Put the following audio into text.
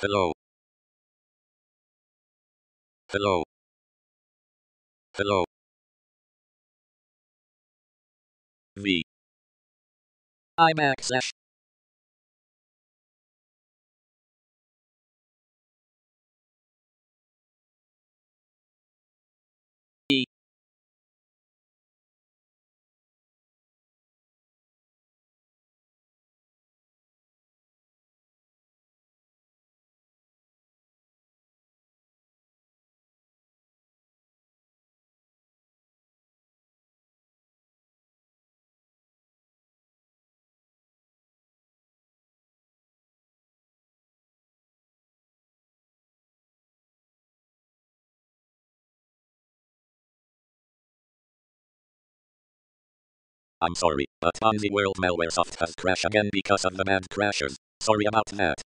Hello. Hello. Hello. V. IMAX I'm sorry, but Bonzi World Malwaresoft has crashed again because of the bad crashes. Sorry about that.